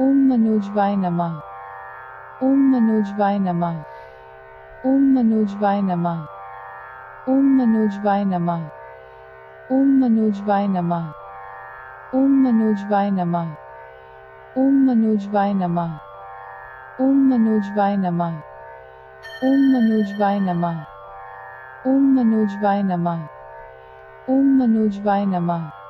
ओम मनोजवाय नमः ओम मनोजवाय नमः ओम मनोजवाय नमः ओम मनोजवाय नमः ओम मनोजवाय नमः ओम मनोजवाय नमः ओम मनोजवाय नमः ओम मनोजवाय नमः ओम मनोजवाय नमः ओम मनोजवाय नमः ओम मनोजवाय नमः